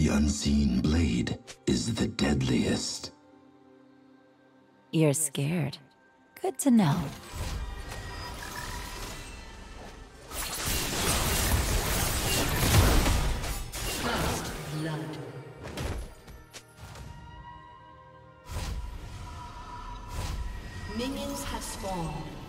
The unseen blade is the deadliest. You're scared. Good to know. Minions have spawned.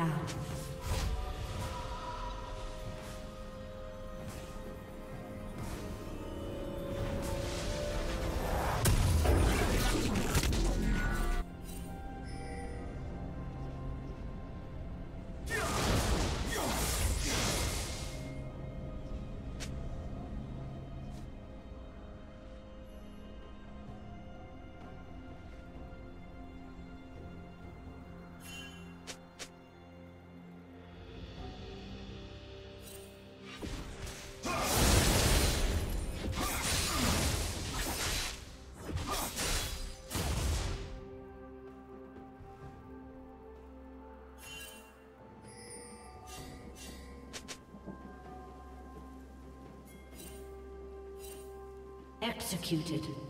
Down. Executed.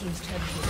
Team's turret